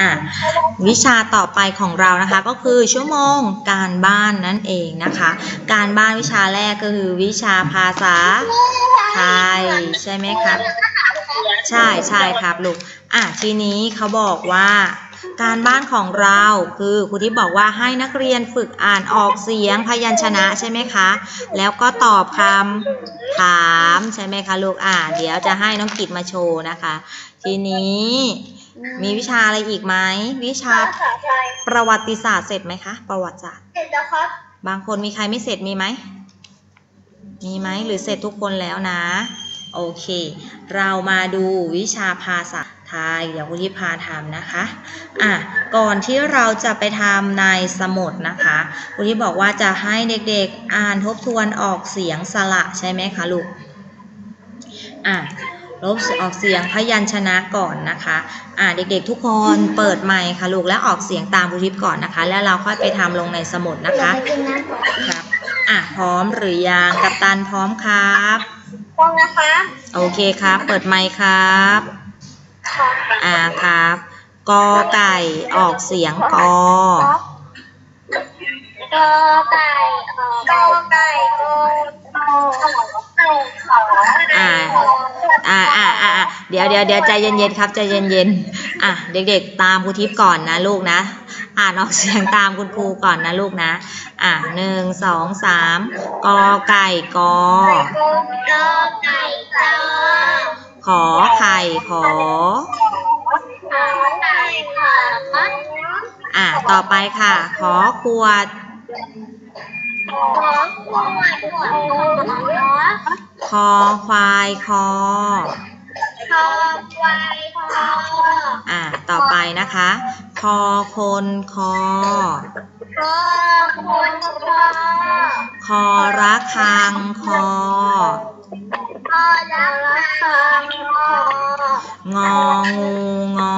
อะวิชาต่อไปของเรานะคะก็คือชั่วโมงการบ้านนั่นเองนะคะ การบ้านวิชาแรกก็คือวิชาภาษาไทยใช่ไหมครับ ใช่ใช่ครับลูกอะทีนี้เขาบอกว่าการบ้านของเราคือครูที่บอกว่าให้นักเรียนฝึกอ่านออกเสียงพยัญชนะใช่ไหมคะ แล้วก็ตอบคำถามใช่ไหมคะลูกอะเดี๋ยวจะให้น้องกิตมาโชว์นะคะ ทีนี้ มีวิชาอะไรอีกไหมวิชาภาษาไทยประวัติศาสตร์เสร็จไหมคะประวัติศาสตร์เสร็จแล้วครับ บางคนมีใครไม่เสร็จมีไหมมีไหมหรือเสร็จทุกคนแล้วนะ โอเค เรามาดูวิชาภาษาไทยเดี๋ยวคุณทิพาทำนะคะอะก่อนที่เราจะไปทำในสมุดนะคะคุณทิพบอกว่าจะให้เด็กๆ อ่านทบทวนออกเสียงสระใช่ไหมคะลูกอะ ลบออกเสียงพยัญชนะก่อนนะคะอ่าเด็กๆทุกคนเปิดไมค์ค่ะลูกแล้วออกเสียงตามครูทิพย์ก่อนนะคะ แล้วเราค่อยไปทำลงในสมุดนะคะเดี๋ยวไปกินน้ำก่อนครับอะพร้อมหรือยังกัปตันพร้อมครับพร้อมนะคะโอเคครับ เปิดไมค์ครับอ่าครับกอไก่ออกเสียงกอกอไก่กอไก่กอไก่ขอ อ่าอ่าอ่าอ่าเดี๋ยวเดี๋ยวเดี๋ยวใจเย็นๆครับใจเย็นๆอะเด็กๆ ตามครูทิพย์ก่อนนะลูกนะ อ่านออกเสียงตามคุณครูก่อนนะลูกนะ อะหนึ่งสองสามกอไก่กอกอไก่กอขอไข่ขอขอไก่ขออะต่อไปค่ะ ขอขวดขอขวดขวดขอ คอควายคอขอควายขออะต่อไปนะคะ คอคนคอขอคนขอคอระคังคอขอละคังขององูงอ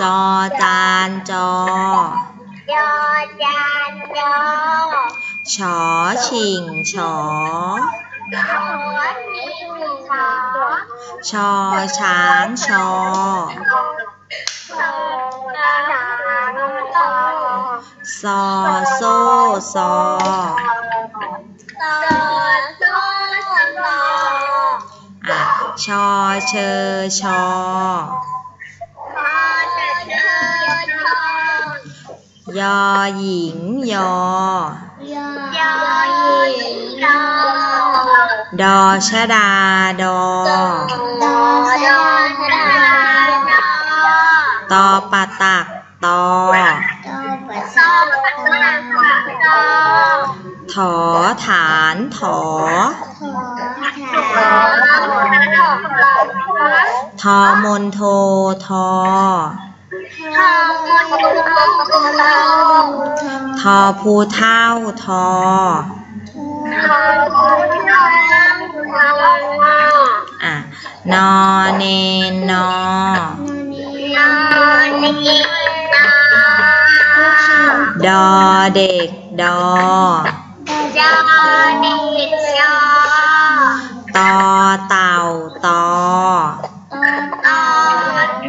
จอจานจอ ชอชิงชอขอนิ่งขอชอช้า ดอชะดาดอ ดอดอดอตอปะตักตอดอปัสสาวะดอถอฐานถอขอถอ ทอมนโททอ ทอมนโททอภูเท่าทอ ทอมนโท อะนอเนนนอนอนนนอดอเด็กดอจอนี่จอตอเต่าตอตอ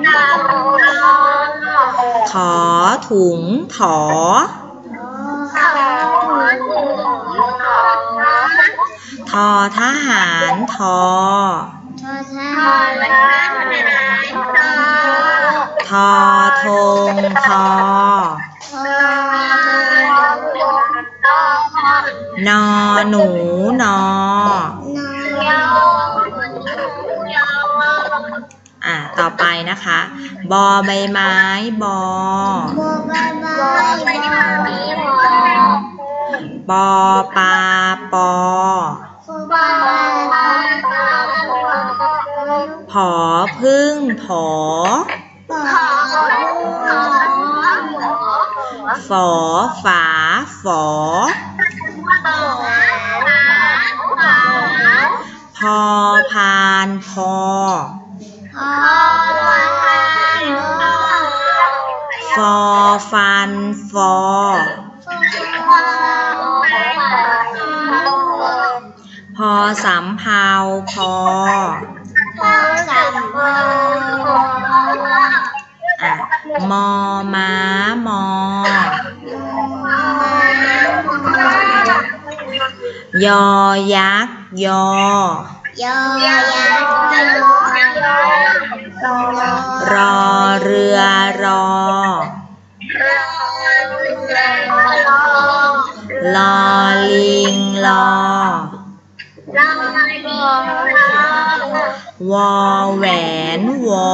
เต่าขอถุงถอขอถุงขอ ทอทหารทอทอทหารทอทอธงทอนอหนูนออะต่อไปนะคะ บอใบไม้บอปอปลาปอ ผอพึ่งผอฝอฝาฝอพอพานพอฟอฟันฟอ พอสำเภาพอ พอสำพอะ มอม้ามอ ยอยักษ์ยอ ยอยักษ์ยอรอเรือรอ ลอลิงลอ วอแหวนวอ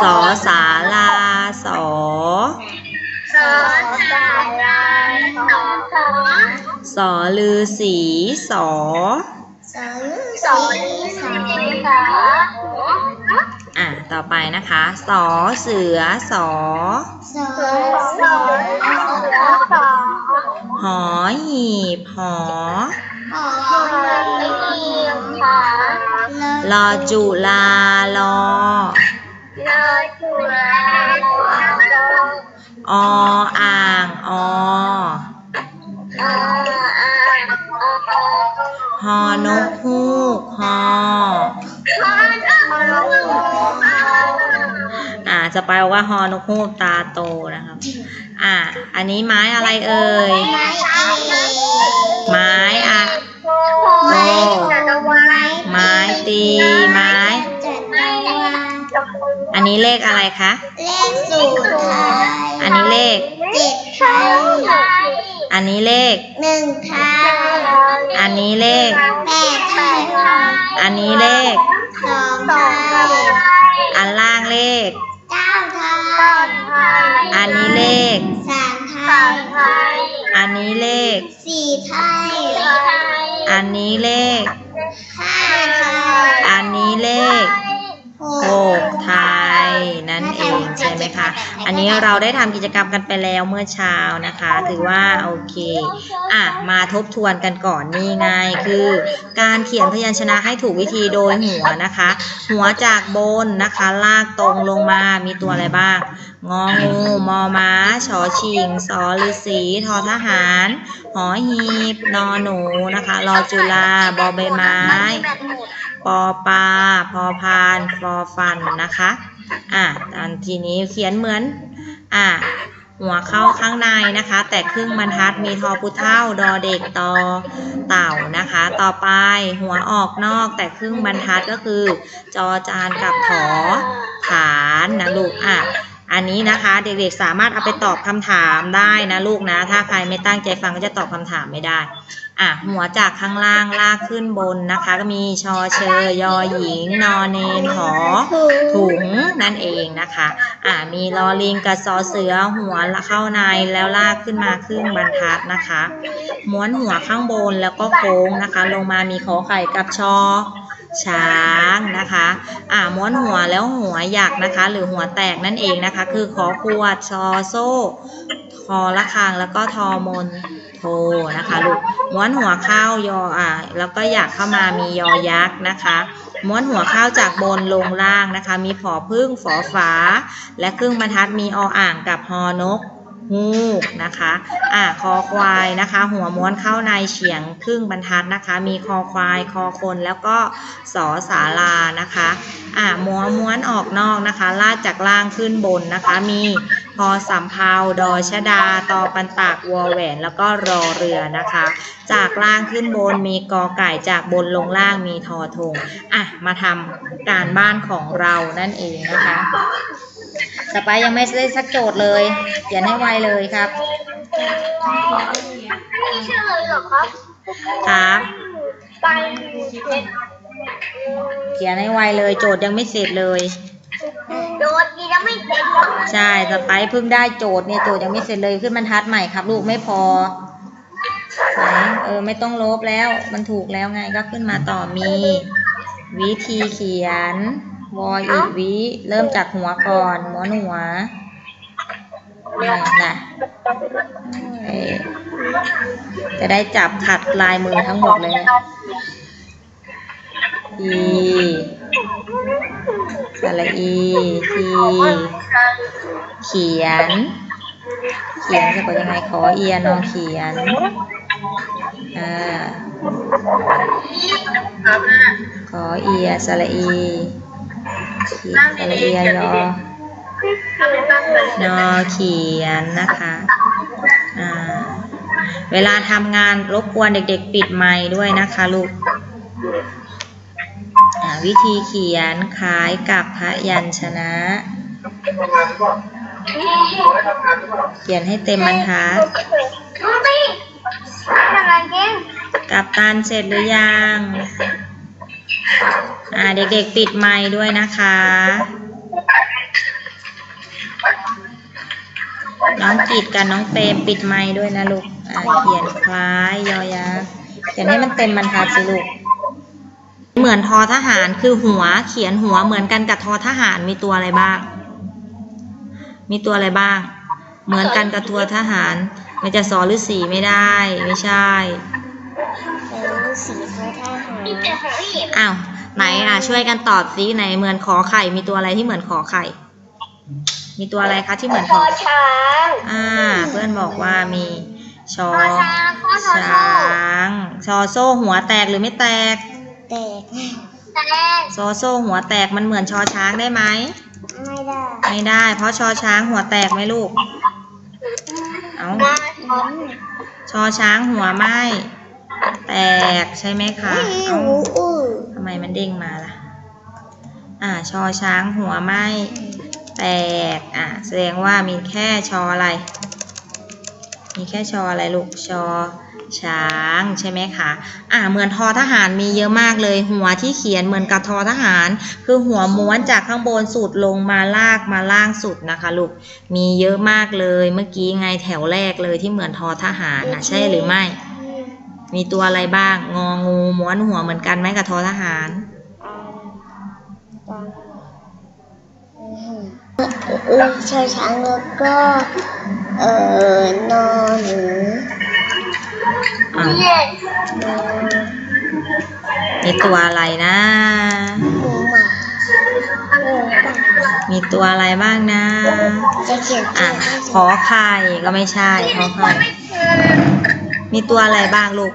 สอสาลาสอสอลือสีสอสอสอสออะต่อไปนะคะ สอเสือสอ หอหีบหอลอจุลาลอออ่างอฮอนกฮูกฮออ่าจะไปว่าฮอนกฮูกตาโตนะครับ อ่า อันนี้ไม้อะไรเอ่ย ไม้อะไม้ตี ไม้ อันนี้เลขอะไรคะ เลขศูนย์ไทยอันนี้เลขเจ็ดไทยอันนี้เลขหนึ่งไทยอันนี้เลขแปดไทยอันนี้เลขสองไทยอันล่างเลข เก้าไทยอันนี้เลขสามไทยอันนี้เลขสี่ไทยอันนี้เลขห้าไทยอันนี้เลขห โกกไทยนั่นเองใช่ไหมคะ อันนี้เราได้ทำกิจกรรมกันไปแล้วเมื่อเช้านะคะ ถือว่าโอเค อะ มาทบทวนกันก่อนนี่ไงคือ การเขียนพยัญชนะให้ถูกวิธีโดยหัวนะคะ หัวจากบนนะคะ ลากตรงลงมามีตัวอะไรบ้างงองูมอม้าชอชิงสอฤษีทอทหาร หอหีบ นอหนูนะคะรอจุฬาบอใบไม้ ปอปลาพอพานฟอฟันนะคะ อะตอนทีนี้เขียนเหมือน อะหัวเข้าข้างในนะคะ แต่ครึ่งบรรทัดมีทอพุเท่าดอเด็กตอเต่านะคะ ต่อไปหัวออกนอกแต่ครึ่งบรรทัดก็คือ จอจานกับถอฐานนะลูกอะอันนี้นะคะเด็กๆสามารถเอาไปตอบคำถามได้นะลูกนะ ถ้าใครไม่ตั้งใจฟังก็จะตอบคำถามไม่ได้ อะหัวจากข้างล่างลากขึ้นบนนะคะ ก็มีชอเชยยอหญิง นอเนนหอถุงนั่นเองนะคะอ่ามีลอลิงกับซอเสือหัวเข้าในแล้วลากขึ้นมาครึ่งบรรทัดนะคะ ม้วนหัวข้างบนแล้วก็โค้งนะคะ ลงมามีขอไข่กับชอช้างนะคะ อ่าม้วนหัวแล้วหัวหยักนะคะ หรือหัวแตกนั่นเองนะคะ คือขอขวดชอโซ่ทอละคางแล้วก็ทอมน โทนะคะลูกม้วนหัวข้าวยออ่าแล้วก็อยากเข้ามามียอยักษ์นะคะม้วนหัวข้าวจากบนลงล่างนะคะ มีผอพึ่งฝอฝา และครึ่งบรรทัดมีออ่างกับฮอนก ฮูกนะคะอ่าคอควายนะคะ หัวม้วนเข้าในเฉียงครึ่งบรรทัดนะคะ มีคอควายคอคนแล้วก็สอสาลานะคะอ่าม้วนม้วนออกนอกนะคะ ลากจากล่างขึ้นบนนะคะ มีพอสำเภาดอชดาตอปันตากวอแหวน แล้วก็รอเรือนะคะ จากล่างขึ้นบนมีกอไก่จากบนลงล่างมีทอทงอะมาทำการบ้านของเรานั่นเองนะคะ สไปยังไม่ได้สักโจทย์เลย เขียนให้ไวเลยครับไม่เชื่อเลยเหรอครับครับไปเพชรเขียนให้ไวเลย โจทย์ยังไม่เสร็จเลยโดนดีแล้วไม่เต็มหรอกใช่สไปเพิ่งได้โจทย์เนี่ยโจทย์ยังไม่เสร็จเลยขึ้นบรรทัดใหม่ครับ ลูกไม่พอไหนเออไม่ต้องลบแล้ว มันถูกแล้วไงก็ขึ้นมาต่อมี วิธีเขียน วออีกวิ เริ่มจากหัวก่อนม้วนหัวนี่นะเอ่อจะได้จับขัดลายมือทั้งหมดเลยอีสระอีทีเขียน เขียนสะกดยังไงขอเอียนอเขียนอ่าครับนะขอเอียสระอี ขีดสระเอียยอทำเป็นตั้งเลยนอเขียนนะคะอ่าเวลาทำงานรบกวนเด็กๆ ปิดไมค์ด้วยนะคะลูกอ่าวิธีเขียนคล้ายกับพยัญชนะ เขียนให้เต็มบรรทัดน้องตีทำอะไรเก่งกับตันเสร็จหรือยัง อ่าเด็กๆปิดไมค์ด้วยนะคะน้องกิดกับน้องเปมปิดไมค์ด้วยนะลูกอ่าเขียนคล้ายยอยักษ์เขียนให้มันเต็มบรรทัดสิลูกเหมือนทอทหารคือหัวเขียนหัวเหมือนกันกับทอทหารมีตัวอะไรบ้าง มีตัวอะไรบ้าง เหมือนกันกับตัวทหาร มันจะสอหรือสีไม่ได้ ไม่ใช่ เป็นสีเขาท่าหามีแต่ของเห็นอ้าวไหนอะช่วยกันตอบสิไหนเหมือนขอไข่มีตัวอะไรที่เหมือนขอไข่ มีตัวอะไรคะที่เหมือนคขออช้างอ่า เพื่อนบอกว่ามีชอคอช้างคอช้ช้างชอโซ่หัวแตกหรือไม่แตก แตกแตกโซโซ่หัวแตกมันเหมือนชอช้างได้ไหมไม่ได้ ไม่ได้ เพราะชอช้างหัวแตกไหมลูก เอามาช้อนชอช้างหัวไหม แตกใช่ไหมคะเอาอู้ทำไมมันเด้งมาล่ะ อ่า ชอช้างหัวไหมแตก อ่าแสดงว่ามีแค่ชออะไร มีแค่ชออะไรลูก ชอช้างใช่ไหมคะ อ่าเหมือนทอทหารมีเยอะมากเลย หัวที่เขียนเหมือนกับทอทหาร คือหัวม้วนจากข้างบนสุดลงมาลากมาล่างสุดนะคะลูก มีเยอะมากเลย เมื่อกี้ไงแถวแรกเลยที่เหมือนทอทหารนะใช่หรือไม่ มีตัวอะไรบ้าง งองูม้วนหัวเหมือนกันไหมกับทอทหารชอช้างแล้วก็ เอ่อนอนหนูอะนอนมีตัวอะไรนะ หมูหมาหมูป่ามีตัวอะไรบ้างนะ จะเขียนอะ ขอไข่ก็ไม่ใช่ ขอไข่มี ตัวอะไรบ้างลูก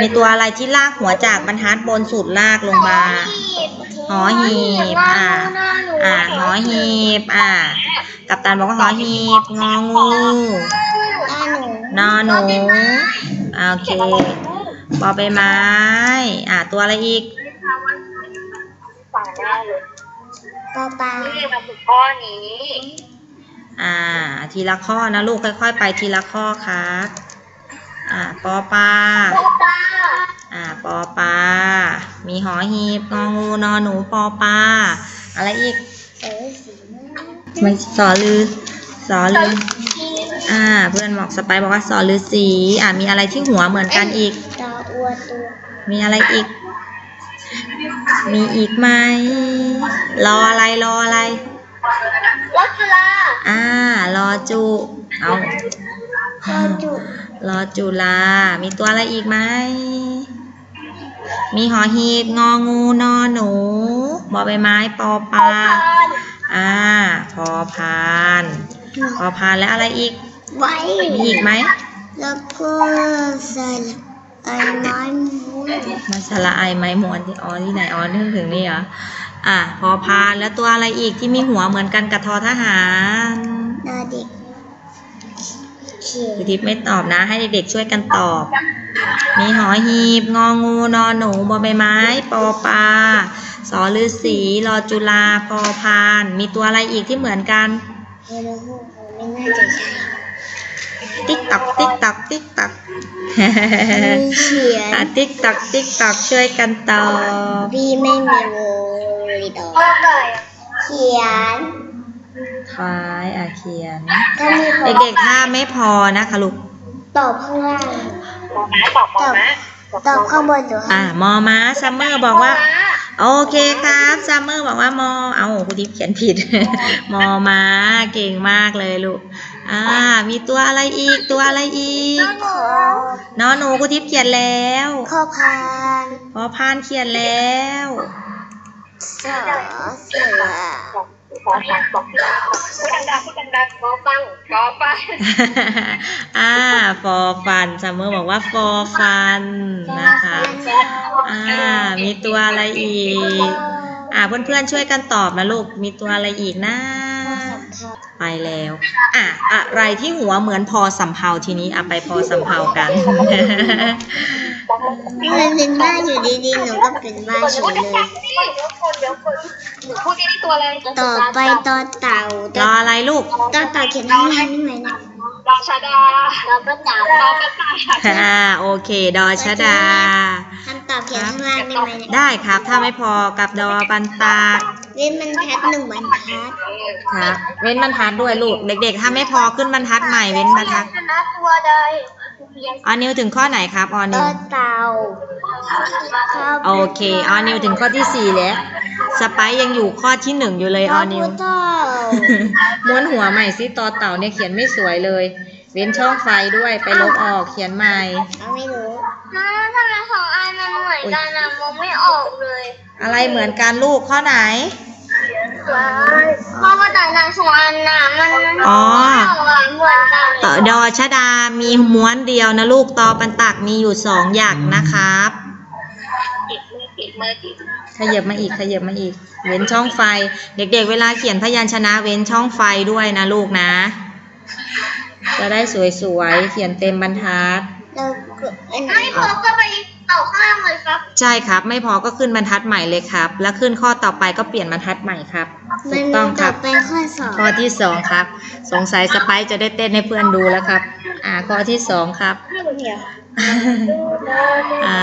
มีตัวอะไรที่ลากหัวจากบรรทัดบนสุดลากลงมา หอหีบ อะอะหอหีบ อะกัปตันบอกว่าหอหีบ งองูหน้าหนูนอหนูอะโอเคบอใบไม้ อะตัวอะไรอีกป่าหน้าเลยปลาปลาที่มาถึงข้อนี้ อ่า ทีละข้อนะลูกค่อย ๆ ไปทีละข้อครับ อ่าปอปลาปลาปลาอ่าปอปลามีหอหีบงองูนอหนูปอปลาอะไรอีกเสือสีน้ำไม่สอลือสอลืออ่า เพื่อนบอกสไปร์บอกว่าสอลือสีอ่ามีอะไรที่หัวเหมือนกันอีกตาอ้วนตัวมีอะไรอีก มีอีกไหมรออะไรรออะไรวัชราอ่ารอจุเอาข้าจุ รอจุลา มีตัวอะไรอีกไหม มีหอหีบงองูนอหนูบอใบไม้ปอปลาอ่า พอพาน พอพานแล้วอะไรอีก ไว้มีอีกไหมแล้วก็ใส่ไอ้ไม้ม้วนมาสละไอไม้หมวนที่อ๋อที่ไหนอ๋อนึกถึงนี่เหรอ อะ พอพานแล้วตัวอะไรอีกที่มีหัวเหมือนกันกับทอทหารหน้าเด็กเขียน คือทิพย์ไม่ตอบนะ ให้เด็กๆช่วยกันตอบ มีหอหีบ งองูนอหนูบอใบไม้ ปอปลาสอฤาษีรอจุลาพอพาน มีตัวอะไรอีกที่เหมือนกันเฮโลโฮไม่น่าจะใช่ติ๊กตอกติ๊กตอกติ๊กตอกมีเขียนอะติ๊กตอกติ๊กตอกช่วยกันตอบพี่ไม่มีโวลิดอเขียน คล้ายอะเขียนถ้ามีพอเด็กๆถ้าไม่พอนะคะลูกตอบข้างล่างตอบตอบข้างบนหรือข้างอ่ามอม้าซัมเมอร์บอกว่า โอเคครับซัมเมอร์บอกว่ามอ เอาคุณทิพย์เขียนผิด มอม้าเก่งมากเลยลูก อ่า มีตัวอะไรอีกตัวอะไรอีกขอนอหนูคุณทิพย์เขียนแล้วข้อพานพอพานเขียนแล้วสอเสือ ขอฟังบอกพูดดังๆพูดดังๆขอฟังขอฟังอ่าฟอฟันซัมเมอร์บอกว่าฟอฟันนะคะอ่ามีตัวอะไรอีก อ่าเพื่อนๆช่วยกันตอบนะลูกมีตัวอะไรอีกนะ ไปแล้ว อะ อะไรที่หัวเหมือนพอสำเภาทีนี้อะไปพอสำเภากันมันเป็นบ้านอยู่ดีๆหนูก็เป็นบ้านเฉยเลยเดี๋ยวคนเดี๋ยวคนหนูพูดที่ตัวอะไร ต่อไปต่อเต่ารออะไรลูก ต่อเต่าเขียนข้างล่างนี่ไหมเนี่ย ราชดาเราก็เต่าเรากระต่ายอ่าโอเค ดอชดาคำตอบเขียนข้างล่างได้ไหมได้ครับ ถ้าไม่พอกับดอบันตา เว้นมันทัดหนึ่งบรรทัดครับเว้นบรรทัดด้วยลูก เด็ก ๆ ถ้าไม่พอขึ้นบรรทัดใหม่เว้นบรรทัดนะตัวใดออนิวถึงข้อไหนครับ ออนิวเต่าโอเค ออนิวถึงข้อที่สี่แล้ว สไปยังอยู่ข้อที่หนึ่งอยู่เลย ออนิว ม้วนหัวใหม่สิต่อเต่าเนี่ยเขียนไม่สวยเลย เว้นช่องไฟด้วยไปลบออกเขียนใหม่เอาไม่รู้น้าทำไมของอันมันเหมือนกันอะมองไม่ออกเลย อะไรเหมือนกันลูกข้อไหนเพราะว่าแต่ละของอันน่ะมันอ๋อเหมือนกันต่อดอชดามีม้วนเดียวนะลูกตอปันตักมีอยู่สองอย่างนะครับติด มือติดมือติดขยับมาอีกขยับมาอีก เว้นช่องไฟ เด็กๆเวลาเขียนพยัญชนะเว้นช่องไฟด้วยนะลูกนะ จะได้สวยๆเขียนเต็มบรรทัดเราก็อันไหนไม่พอก็ไปต่อข้างเลยครับ ใช่ครับ ไม่พอก็ขึ้นบรรทัดใหม่เลยครับ แล้วขึ้นข้อต่อไปก็เปลี่ยนบรรทัดใหม่ครับถูมักนต้องคต่อรับไปข้อสองข้อที่สองครับ สงสัยสไปซ์จะได้เต้นให้เพื่อนดูแล้วครับ อ่าข้อที่สองครับ อ่า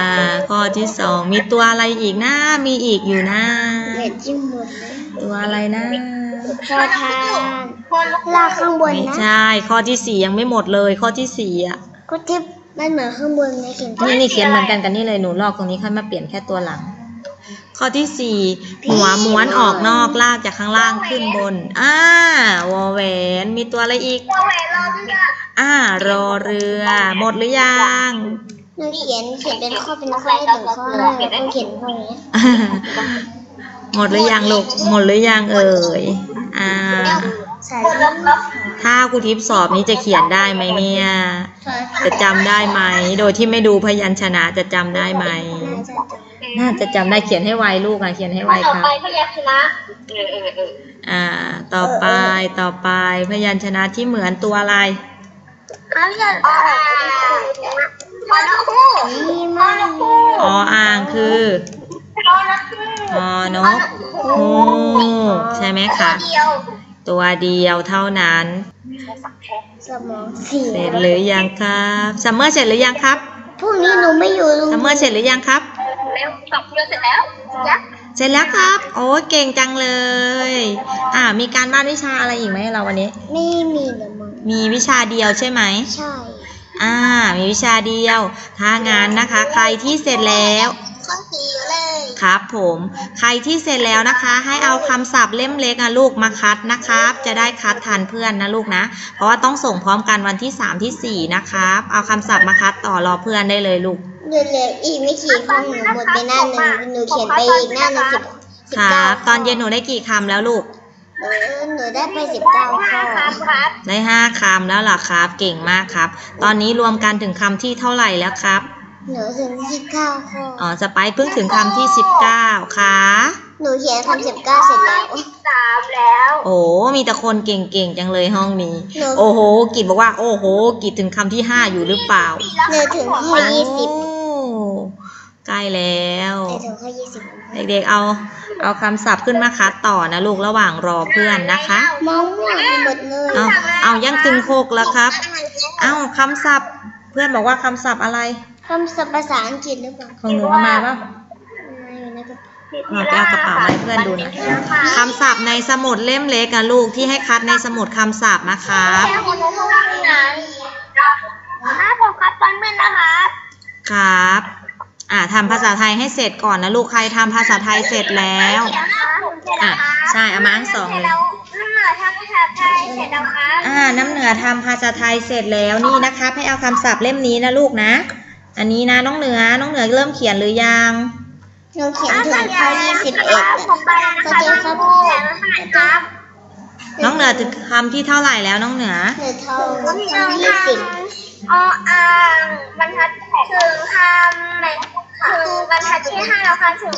ข้อที่สองมีตัวอะไรอีกนะ มีอีกอยู่นะ เด็ดจิ้มหมดเลยตัวอะไรนะพอทานลากข้างบนไม่นะใช่ ข้อที่สี่ยังไม่หมดเลย ข้อที่สี่อะ ก็ที่มันเหมือนข้างบนในเขียนนี่นี่เขียนเหมือนกันกันนี่เลย หนูลอกตรงนี้ค่อยมาเปลี่ยนแค่ตัวหลัง ข้อที่สี่หัวม้วนออกนอกลากจากข้างล่างขึ้นบน อ่าวอแหวน มีตัวอะไรอีกตัวแหวนเราด้วยอ่ารอเรือ หมดหรือยัง หนูเขียนเขียนเป็นข้อเป็นข้อให้ถึงข้อห้าแล้วก็เขียนข้อนี้หมดหรือยังลูก หมดหรือยังเอ่ย อ่า สายสีถ้าครูทิพย์สอบนี้จะเขียนได้ไหมเนี่ย จะจำได้ไหม โดยที่ไม่ดูพยัญชนะจะจำได้ไหมน่าจะจบน่าจะจำได้เขียนให้ไวลูกอะเขียนให้ไวต่อครับ ไปพยัญชนะเออเออเอออ่า ต่อไปต่อไปพยัญชนะที่เหมือนตัวอะไรพยัญชนะพอนะคู่ดีพอมากนะคู่ออ่างคือพอนะคู่อนกฮูกใช่ไหมคะเดียว ตัวเดียวเท่านั้นสมองเสียเสร็จหรือยังครับซัมเมอร์เสร็จหรือยังครับพรุ่งนี้หนูไม่อยู่โรงซัมเมอร์เสร็จหรือยังครับแล้วตอบเรือเสร็จแล้วยักษ์เสร็จแล้วครับ โอ้เก่งจังเลย อ่า มีการบ้านวิชาอะไรอีกไหมเราวันนี้ไม่มีเดี๋ยวมึงมีวิชาเดียวใช่ไหมใช่ อ่า มีวิชาเดียว ถ้างานนะคะ ใครที่เสร็จแล้ว ข้อสีอยู่เลยครับผม ใครที่เสร็จแล้วนะคะ ให้เอาคำศัพท์เล่มเล็กอะลูกมาคัดนะครับ จะได้คัดทันเพื่อนนะลูกนะ เพราะว่าต้องส่งพร้อมกันวันที่3ที่4นะครับ เอาคำศัพท์มาคัดต่อรอเพื่อนได้เลยลูกเหลือเหลืออีกไม่กี่ข้อหนูหมดไปหน้าหนึ่งหนูเขียนไปอีกหน้าหนึ่งสิบสิบครัเก้าบตอนเย็นหนูได้กี่คำแล้วลูก เออหนูได้ไปสิบเก้าข้อครับครับได้5คำแล้วล่ะครับ เก่งมากครับ ตอนนี้รวมกันถึงคำที่เท่าไหร่แล้วครับ หนูถึงสิบเก้าข้ออ๋อสไปซ์เพิ่งถึงคำที่19ค่ะหนูเขียนคำสิบเก้าเสร็จแล้ว สามแล้ว โอ้มีแต่คนเก่งๆจังเลยห้องนี้ หนู โอ้โห กิจบอกว่า โอ้โห กิจถึงคำที่5อยู่หรือเปล่าหนูถึงข้อยี่สิบโอ้ใกล้แล้ว หนูถึงข้อยี่สิบเด็กๆเอา เอาคำศัพท์ขึ้นมาคัดต่อนะลูกระหว่างรอเพื่อนนะคะ มองม่วงไปหมดเลยเอาเอายังถึงหกแล้วครับ เอาคำศัพท์ เพื่อนบอกว่าคำศัพท์อะไร คำศัพท์ภาษาอังกฤษหรือเปล่าของหนูเอามาปะมาอยู่ในกระเป๋าเอาไปเอากระเป๋ามาให้เพื่อนดูหน่อยคำศัพท์ในสมุดเล่มเล็กอะลูกที่ให้คัดในสมุดคำศัพท์นะครับแค่คนรู้ว่าไหนถ้าผมครับตอนเป็นนะครับ ครับ อ่าทำภาษาไทยให้เสร็จก่อนนะลูกใครทำภาษาไทยเสร็จแล้วอะใช่เอามาทั้งสองเลยน้ำเหนือทำภาษาไทยเสร็จแล้วครับอ่าน้ำเหนือทำภาษาไทยเสร็จแล้วนี่นะครับ ให้เอาคำศัพท์เล่มนี้นะลูกนะ อันนี้นะน้องเหนือ น้องเหนือเริ่มเขียนหรือยังหนูเขียนถึงข้อยี่สิบเอ็ดผมไปแล้วนะคะก็เจอครับครับน้องเหนือถึงคำที่เท่าไหร่แล้วน้องเหนือหนูทองถึงคำที่สิบออ่างบรรทัดถึงคำไหนถึงบ รรทัดที่ห้าแล้วค่ะถึง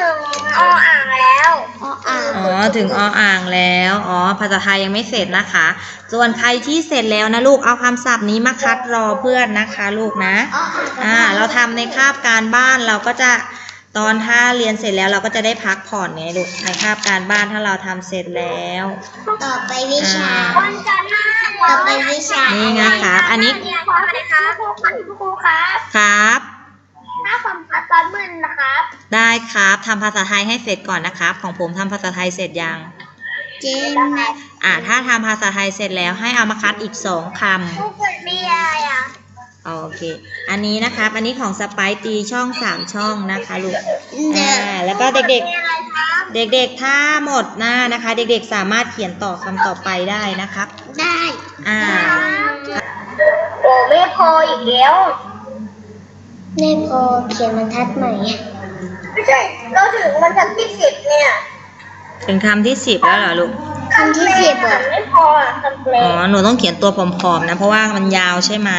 ถึงออ่างแล้วออ่างอ๋อถึงออ่างแล้วอ๋อภาษาไทยยังไม่เสร็จนะคะ ส่วนใครที่เสร็จแล้วนะลูกเอาคำศัพท์นี้มาคัดรอเพื่อนนะคะลูกนะออ่างอ่าเราทำในคาบการบ้านเราก็จะตอนถ้าเรียนเสร็จแล้วเราก็จะได้พักผ่อนไงลูกในคาบการบ้านถ้าเราทำเสร็จแล้ว ต่อไปวิชาวันจันทร์หน้าต่อไปวิชานี่ไงครับ อันนี้เรียนพร้อมไหมคะครูครูครับครับ หน้าความตอนมื่นนะครับ ได้ครับทำภาษาไทยให้เสร็จก่อนนะครับ ของผมทำภาษาไทยเสร็จยัง เจนแมทอ่าถ้าทำภาษาไทยเสร็จแล้วให้เอามาคัดอีกสองคำครูเปิดเบียร์อะโอเค อันนี้นะครับ อันนี้ของสไปซ์ตีช่องสามช่องนะคะลูกเดอ่า แล้วก็เด็กมีอะไรครับๆ เด็กๆ ถ้าหมดหน้านะคะ เด็กๆ สามารถเขียนต่อคำต่อไปได้นะครับ ได้ อ่า โอ้ไม่พออีกแล้ว ไม่พอเขียนบรรทัดใหม่ ไม่ใช่ เราถึงมันทัดที่สิบเนี่ยถึงคำที่สิบแล้วเหรอลูก คำที่สิบเหรอไม่พออะคำเพลอ๋อ หนูต้องเขียนตัวผอมๆนะ เพราะว่ามันยาวใช่ไหม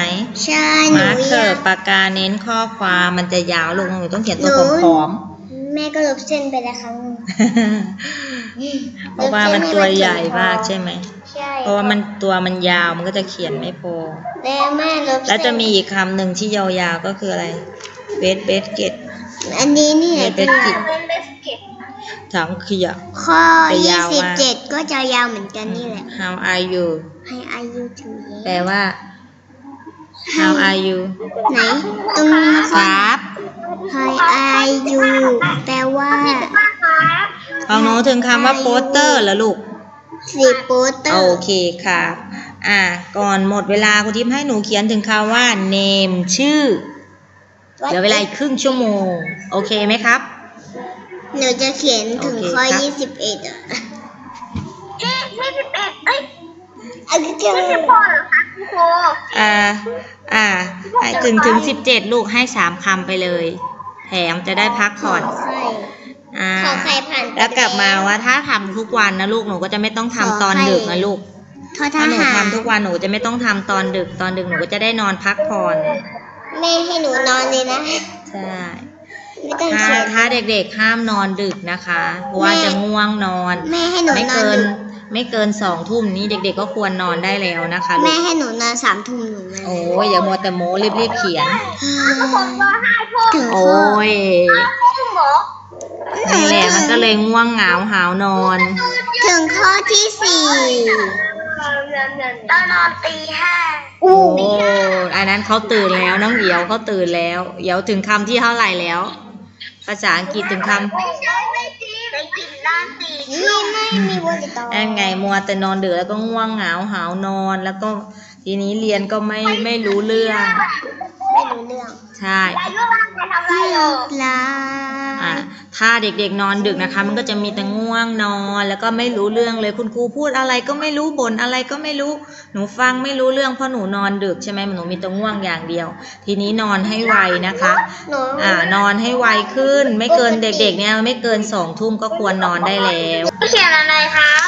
ใช่หนูมาร์คเกออยากร์ปากกาเน้นข้อความมันจะยาวลูกหนูต้องเขียนตัวหนูผอม แม่ก็ลบเส้นไปแล้วครั้งหนึ่งๆเพราะว่ามันตัวใหญ่มากใช่ไหมใช่เพราะว่ามันตัวมันยาวมันก็จะเขียนไม่พอแล้วแม่ลบเส้นแล้วจะมีอีกคำหนึ่งที่ยาวๆก็คืออะไรเบสเบสเกตอันนี้นี่ไหนเป็เป็นนกิจเป็นเบสเก็ตถังขยะข้อแต่ยาวยี่สิบมากเจ็ดก็จะยาวเหมือนกันนี่แหละ How are you ให้อายุถึงแปลว่า How are you ไหนตรงนี้ครับให้อายุแปลว่ามากครับของหนูถึงคำว่าโปสเตอร์แล้วลูกสีโปสเตอโอร์เคครับ อ่า ก่อนหมดเวลาคุณทิพย์ให้หนูเขียนถึงคำว่า name ชื่อเหลือเวลาอีกครึ่งชั่วโมง โอเคไหมครับ หนูจะเขียนถึงโอเคข้อครับยี่สิบเอ็ดอะเอ๊ะไม่สิบเอ็ดเอ้ย อันนี้จะไม่สิบพอเหรอคะครูอ่า อ่าให้ถึงถึงสิบเจ็ดลูกให้สามคำไปเลย แถมจะได้พักขผ่ออนไข่อ่า ขอไข่ผ่านไปแล้วกลับมาว่าถ้าทำทุกวันนะลูกหนูก็จะไม่ต้องทำตอนดึกนะลูก ทอทถ้าหนูหารทำทุกวันหนูจะไม่ต้องทำตอนดึกตอนดึกหนูก็จะได้นอนพักผ่อน แม่ให้หนูนอนเลยนะ ใช่ ไม่ต้องถ้าเขียน ถ้าเด็กๆห้ามนอนดึกนะคะ เพราะว่าแม่ จะง่วงนอน แม่ให้หนูไม่นอนเกิน ดึก ไม่เกินสองทุ่มนี้เด็กๆก็ควรนอนได้แล้วนะคะลูแม่กให้หนูนอนสามทุ่มหนูมาโอ้ยอย่ามัวแต่โม้รีบๆเขียน ผมรอห้าทุ่มถึงโอ้ข้อยทุ่มเหรอนี่แหละมันก็เลยง่วงเหงาหาวนอน ถึงข้อที่สี่ตอนนอนตีห้าโอ้อันนั้นเขาตื่นแล้วน้องเหียวเขาตื่นแล้วเหียวถึงคำที่เท่าไหร่แล้ว ภาษาอังกฤษถึงคำไม่ใช่ไม่จริงได้ กินด้านตีนี่ไม่มีวอลเลย์บอนั่นไงมัวแต่นอนเดือแล้วก็ง่วงเหงาหาวนอนแล้วก็ทีนี้เรียนก็ไม่ไม่รู้เรื่อง ไม่รู้เรื่องใช่ยายยุราไปทำอะไรอยู่ลาอะถ้าเด็กๆนอนดึกนะคะ มันก็จะมีแต่ง่วงนอนแล้วก็ไม่รู้เรื่องเลยคุณครูพูดอะไรก็ไม่รู้บ่นอะไรก็ไม่รู้หนูฟังไม่รู้เรื่องเพราะหนูนอนดึกใช่ไหมหนูมีแต่ง่วงอย่างเดียว ทีนี้นอนให้ไวนะคะหนูอ่านอนให้ไวขึ้น ไม่เกินเด็กๆเนี่ยไม่เกินสองทุ่มก็ควรนอนได้แล้ว เขียนอะไรครับ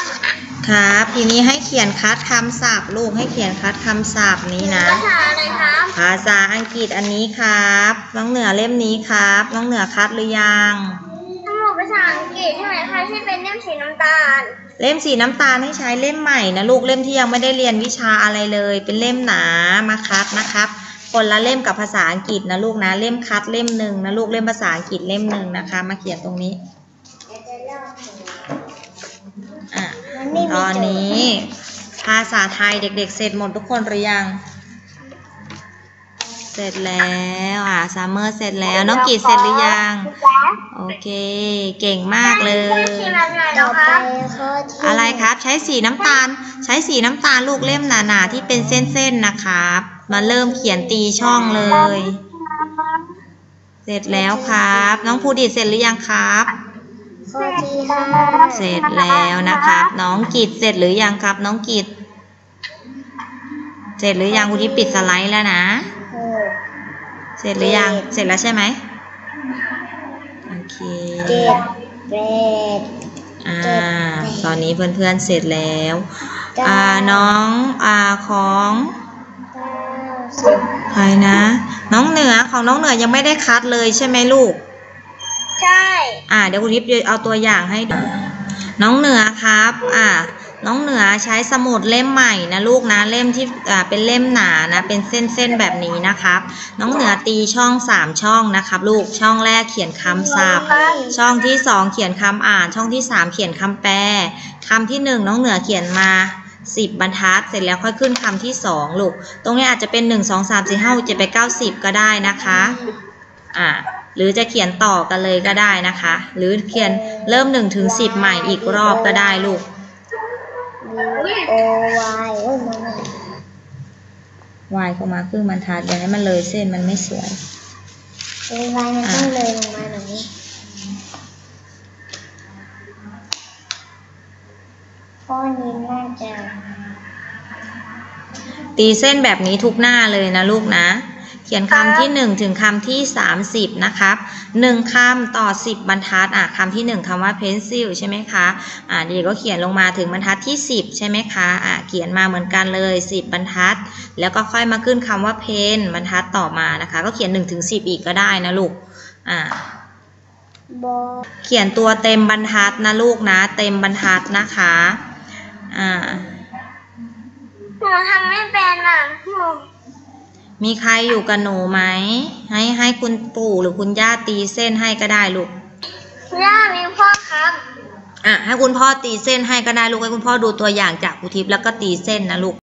ครับ ทีนี้ให้เขียนคัดคำศัพท์ลูกให้เขียนคัดคำศัพท์นี้นะ ภาษาอะไรครับภาษาอังกฤษอันนี้ครับน้องเหนือเล่มนี้ครับ น้องเหนือคัดหรือยังทั้งหมดภาษาอังกฤษใช่ไหมคะที่เป็นเล่มสีน้ำตาล เล่มสีน้ำตาลให้ใช้เล่มใหม่นะลูกเล่มที่ยังไม่ได้เรียนวิชาอะไรเลย เป็นเล่มหนามาคัดนะครับคนละเล่มกับภาษาอังกฤษนะลูกนะเล่มคัดเล่มหนึ่งนะลูกเล่มภาษาอังกฤษเล่มหนึ่งนะคะ มาเขียนตรงนี้อะมันไม่มี ตอนนี้ ภาษาไทยเด็กๆ เสร็จหมดทุกคนหรือยัง เสร็จแล้วอะซัมเมอร์เสร็จแล้ว น้องกีดเสร็จหรือยัง โอเค เก่งมากเลยแล้วเขียนอะไรต่อไปครับข้อที่อะไรครับ ใช้สีน้ำตาล ใช้สีน้ำตาลลูกเล่มหนาๆที่เป็นเส้นๆนะครับ มาเริ่มเขียนตีช่องเลย เสร็จแล้วครับ น้องภูดิตเสร็จหรือยังครับ ข้อที่ห้าเสร็จแล้วนะครับ น้องกิดเสร็จหรือยังครับ น้องกิดเสร็จหรือยังคุณที่ปิดสไลด์แล้วนะ เสร็จหรือยังเสร็จแล้วใช่ไหมโอเคเจ็ดแปดอ่าตอนนี้เพื่อนๆเสร็จแล้วอ่าน้องอ่าของใครนะ น้องเหนือของน้องเหนือยังไม่ได้คัดเลยใช่ไหมลูก ใช่อ่าเดี๋ยวคุณทิพย์จะเอาตัวอย่างให้ดูน้องเหนือครับ อ่า น้องเหนือใช้สมุดเล่มใหม่นะลูกนะเล่มที่อ่าเป็นเล่มหนานะเป็นเส้นๆแบบนี้นะครับ น้องเหนือตีช่องสามช่องนะครับ ลูกช่องแรกเขียนคำศัพท์ ช่องที่สองเขียนคำอ่าน ช่องที่สามเขียนคำแปลคำที่หนึ่งน้องเหนือเขียนมาสิบบรรทัดเสร็จแล้วค่อยขึ้นคำที่สองลูก ตรงนี้อาจจะเป็นหนึ่งสองสามสี่ห้าหกเจ็ดแปดเก้าสิบก็ได้นะคะ อ่า หรือจะเขียนต่อกันเลยก็ได้นะคะ หรือเขียนเริ่มหนึ่งถึงสิบใหม่อีกรอบก็ได้ลูก O Y โอ้ยมันวายเข้ามาครึ่งบรรทัดอย่างนี้มันเลยเส้นมันไม่สวยเอ้ย Y มันต้องเลยลงมาแบบนี้ข้อนี้น่าจะตีเส้นแบบนี้ทุกหน้าเลยนะลูกนะ เขียนคำที่หนึ่งถึงคำที่สามสิบนะครับหนึ่งคำต่อสิบบรรทัดอะคำที่หนึ่งคำว่า pencil ใช่ไหมคะอ่าเดี๋ยวก็เขียนลงมาถึงบรรทัดที่สิบใช่ไหมคะอ่าเขียนมาเหมือนกันเลยสิบบรรทัด แล้วก็ค่อยมาขึ้นคำว่า pen บรรทัดต่อมานะคะ ก็เขียนหนึ่งถึงสิบอีกก็ได้นะลูกอ่าเขียนตัวเต็มบรรทัดนะลูกนะ เต็มบรรทัดนะคะอ่าหนูทำไม่เป็นอะหนู มีใครอยู่กับหนูไหม ให้ให้คุณปู่หรือคุณย่าตีเส้นให้ก็ได้ลูกย่ามีพ่อครับอะให้คุณพ่อตีเส้นให้ก็ได้ลูกให้คุณพ่อดูตัวอย่างจากครูทิพย์แล้วก็ตีเส้นนะลูก